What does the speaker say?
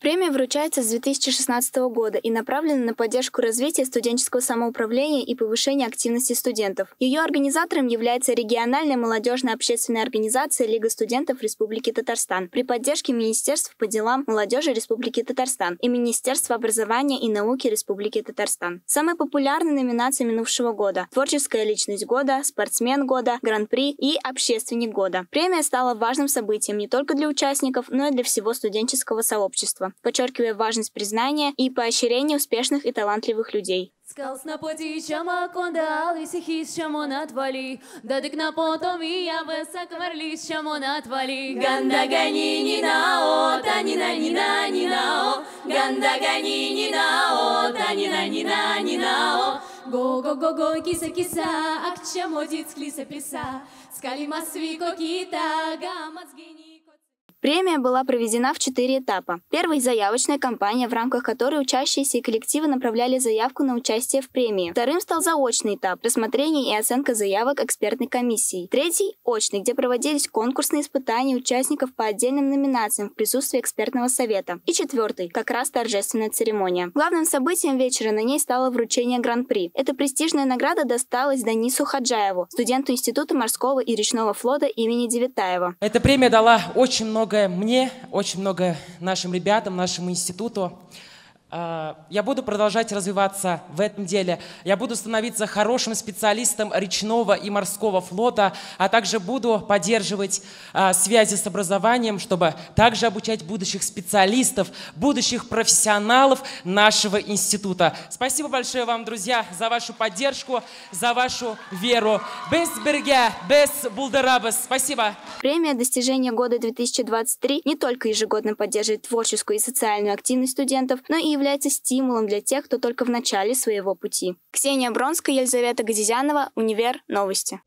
Премия вручается с 2016 года и направлена на поддержку развития студенческого самоуправления и повышения активности студентов. Ее организатором является региональная молодежная общественная организация Лига студентов Республики Татарстан при поддержке Министерства по делам молодежи Республики Татарстан и Министерства образования и науки Республики Татарстан. Самые популярные номинации минувшего года – Творческая личность года, Спортсмен года, Гран-при и Общественник года. Премия стала важным событием не только для участников, но и для всего студенческого сообщества подчеркивая важность признания и поощрения успешных и талантливых людей. Скалс на поті чамаконда, лисі хіс чамонат валі, дадик на потомі, я висок мерліс чамонат валі. Ганда гані ні на о, та ні на ні на ні на о, ганда гані ні на о, та ні на ні на ні на о. Го-го-го-го, киса-киса, акча модит склиса-плеса, скалима свико кита, гамацгини. Премия была проведена в четыре этапа. Первый – заявочная кампания, в рамках которой учащиеся и коллективы направляли заявку на участие в премии. Вторым стал заочный этап – рассмотрение и оценка заявок экспертной комиссией. Третий – очный, где проводились конкурсные испытания участников по отдельным номинациям в присутствии экспертного совета. И четвертый – как раз торжественная церемония. Главным событием вечера на ней стало вручение Гран-при. Эта престижная награда досталась Данису Хаджаеву, студенту Института морского и речного флота имени Девятаева. Эта премия дала очень много многое мне, очень многое нашим ребятам, нашему институту. А, я буду продолжать развиваться в этом деле. Я буду становиться хорошим специалистом речного и морского флота, а также буду поддерживать а, связи с образованием, чтобы также обучать будущих специалистов, будущих профессионалов нашего института. Спасибо большое вам, друзья, за вашу поддержку, за вашу веру. Без берега, без булдарабас. Спасибо. Премия «Достижение года 2023» не только ежегодно поддерживает творческую и социальную активность студентов, но и является стимулом для тех, кто только в начале своего пути. Ксения Бронская, Елизавета Газизянова, Универ Новости.